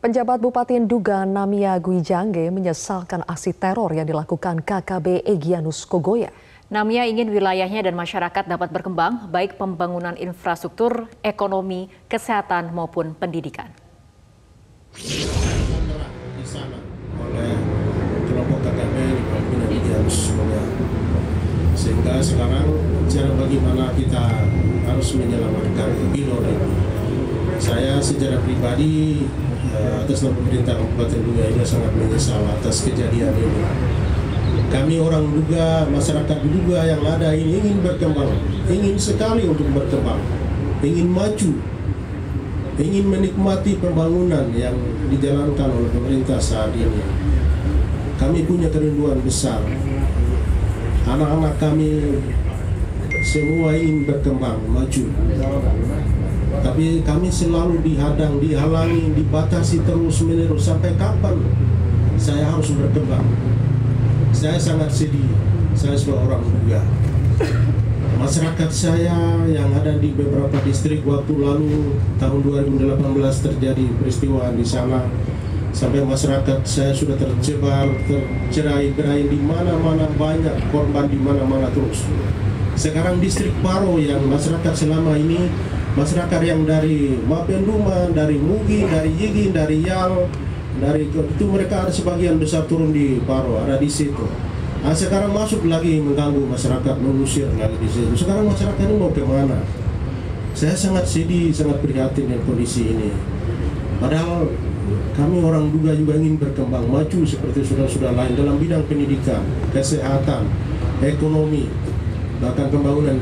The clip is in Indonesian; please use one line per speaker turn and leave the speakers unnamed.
Penjabat Bupati Nduga Namia Guijangge menyesalkan aksi teror yang dilakukan KKB Egyanus Kogoya.
Namia ingin wilayahnya dan masyarakat dapat berkembang baik pembangunan infrastruktur, ekonomi, kesehatan maupun pendidikan.
Sehingga sekarang cara bagaimana kita harus menyelamatkan ini. Saya secara pribadi uh, atas nama pemerintah Kabupaten Duga ini sangat menyesal atas kejadian ini. Kami orang Duga, masyarakat Duga yang ada ini ingin berkembang, ingin sekali untuk berkembang, ingin maju, ingin menikmati pembangunan yang dijalankan oleh pemerintah saat ini. Kami punya kerinduan besar. Anak-anak kami semua ingin berkembang, maju tapi kami selalu dihadang, dihalangi, dibatasi terus menerus sampai kapan saya harus berkembang. Saya sangat sedih, saya seorang juga. Masyarakat saya yang ada di beberapa distrik waktu lalu tahun 2018 terjadi peristiwa di sana sampai masyarakat saya sudah tercebar, tercerai-berai di mana-mana banyak korban di mana-mana terus. Sekarang distrik Paro yang masyarakat selama ini masyarakat yang dari Mapenduma, dari Mugi, dari Yigi, dari Yal, dari itu mereka ada sebagian besar turun di Paro, ada di situ. Nah, sekarang masuk lagi mengganggu masyarakat, mengusir lagi di situ. Sekarang masyarakat ini mau ke mana? Saya sangat sedih, sangat prihatin dengan kondisi ini. Padahal kami orang Duga juga ingin berkembang, maju seperti saudara-saudara lain dalam bidang pendidikan, kesehatan, ekonomi, bahkan pembangunan